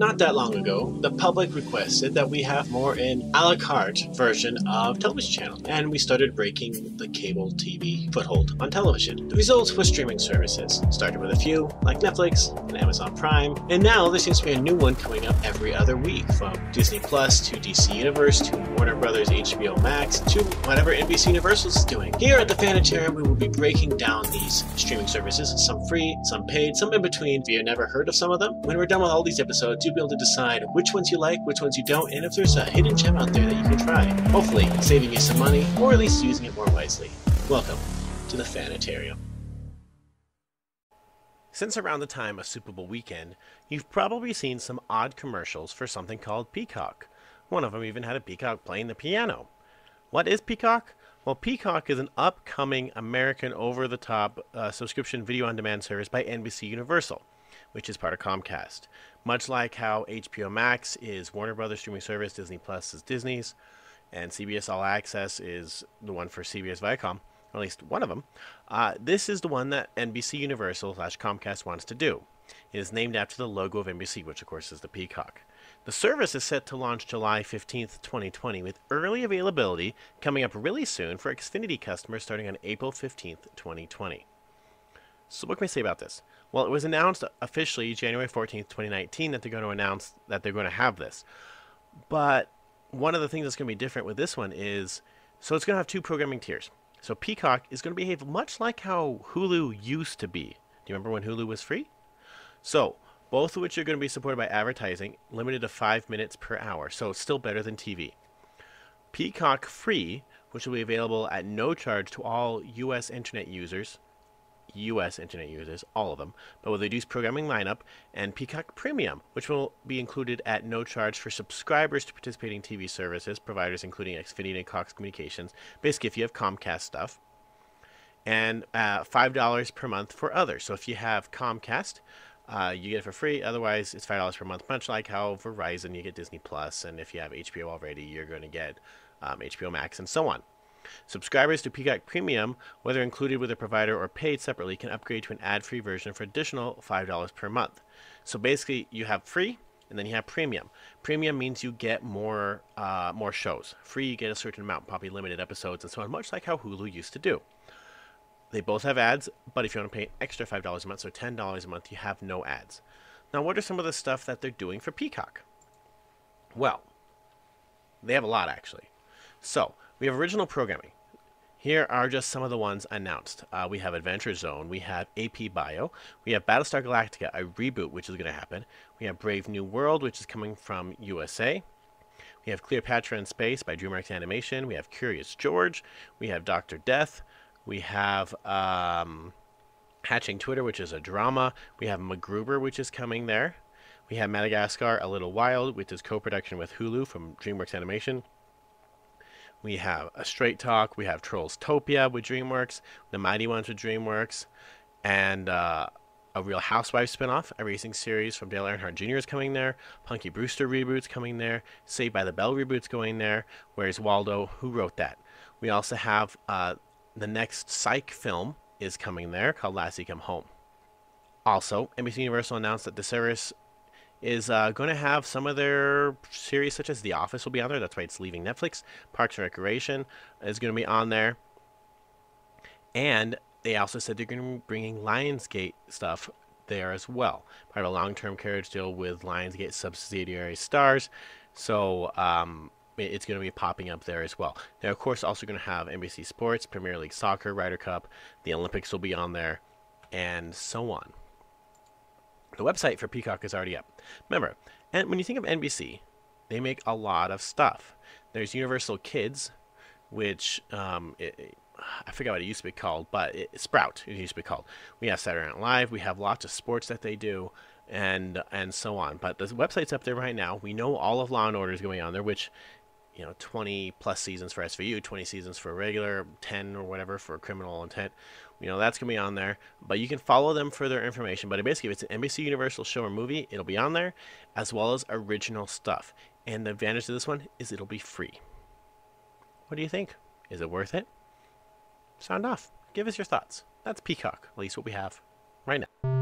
Not that long ago, the public requested that we have more an a la carte version of television channel, and we started breaking the cable TV foothold on television. The result was streaming services. Started with a few, like Netflix and Amazon Prime, and now there seems to be a new one coming up every other week, from Disney Plus to DC Universe to Warner Brothers HBO Max to whatever NBC Universal is doing. Here at the Fanitarium, we will be breaking down these streaming services, some free, some paid, some in between. If you've never heard of some of them, when we're done with all these episodes, you'll be able to decide which ones you like, which ones you don't, and if there's a hidden gem out there that you can try. Hopefully, saving you some money, or at least using it more wisely. Welcome to the Fanitarium. Since around the time of Super Bowl weekend, you've probably seen some odd commercials for something called Peacock. One of them even had a peacock playing the piano. What is Peacock? Well, Peacock is an upcoming American over the top uh, subscription video on demand service by NBC Universal, which is part of Comcast. Much like how HBO Max is Warner Brothers streaming service, Disney Plus is Disney's, and CBS All Access is the one for CBS Viacom, or at least one of them. Uh, this is the one that NBC Universal slash Comcast wants to do. It is named after the logo of NBC, which of course is the peacock. The service is set to launch July 15th, 2020, with early availability coming up really soon for Xfinity customers starting on April 15th, 2020. So, what can we say about this? Well, it was announced officially January 14th, 2019, that they're going to announce that they're going to have this. But one of the things that's going to be different with this one is so it's going to have two programming tiers. So, Peacock is going to behave much like how Hulu used to be. Do you remember when Hulu was free? So, both of which are going to be supported by advertising, limited to five minutes per hour, so it's still better than TV. Peacock Free, which will be available at no charge to all U.S. internet users, U.S. internet users, all of them, but with a reduced programming lineup, and Peacock Premium, which will be included at no charge for subscribers to participating TV services providers, including Xfinity and Cox Communications. Basically, if you have Comcast stuff, and uh, five dollars per month for others. So if you have Comcast, uh, you get it for free. Otherwise, it's five dollars per month. Much like how Verizon, you get Disney Plus, and if you have HBO already, you're going to get um, HBO Max, and so on. Subscribers to Peacock Premium, whether included with a provider or paid separately, can upgrade to an ad-free version for additional five dollars per month. So basically, you have free, and then you have premium. Premium means you get more uh, more shows. Free, you get a certain amount, probably limited episodes, and so on. Much like how Hulu used to do. They both have ads, but if you want to pay an extra $5 a month, so $10 a month, you have no ads. Now, what are some of the stuff that they're doing for Peacock? Well, they have a lot actually. So, we have original programming. Here are just some of the ones announced. Uh, we have Adventure Zone, we have AP Bio, we have Battlestar Galactica, a reboot which is going to happen. We have Brave New World, which is coming from USA. We have Cleopatra in Space by DreamWorks Animation. We have Curious George. We have Doctor Death. We have um, Hatching Twitter, which is a drama. We have MacGruber, which is coming there. We have Madagascar, A Little Wild, which is co-production with Hulu from DreamWorks Animation. We have a Straight Talk. We have Trollstopia with DreamWorks, The Mighty Ones with DreamWorks, and uh, a Real Housewives spinoff, a racing series from Dale Earnhardt Jr. is coming there. Punky Brewster reboots coming there. Saved by the Bell reboots going there. Where's Waldo? Who wrote that? We also have uh, the next Psych film is coming there called Lassie Come Home. Also, NBC Universal announced that the service is uh, going to have some of their series, such as The Office, will be on there. That's why it's leaving Netflix. Parks and Recreation is going to be on there. And they also said they're going to be bringing Lionsgate stuff there as well. Part of a long term carriage deal with Lionsgate subsidiary Starz. So, um, it's going to be popping up there as well. They're of course also going to have NBC Sports, Premier League Soccer, Ryder Cup, the Olympics will be on there, and so on. The website for Peacock is already up. Remember, and when you think of NBC, they make a lot of stuff. There's Universal Kids, which um, it, I forget what it used to be called, but it, Sprout it used to be called. We have Saturday Night Live. We have lots of sports that they do, and and so on. But the website's up there right now. We know all of Law and Order is going on there, which you know 20 plus seasons for SVU, 20 seasons for regular, 10 or whatever for criminal intent. You know that's gonna be on there, but you can follow them for their information. But basically, if it's an NBC Universal show or movie, it'll be on there, as well as original stuff. And the advantage of this one is it'll be free. What do you think? Is it worth it? Sound off. Give us your thoughts. That's Peacock, at least what we have right now.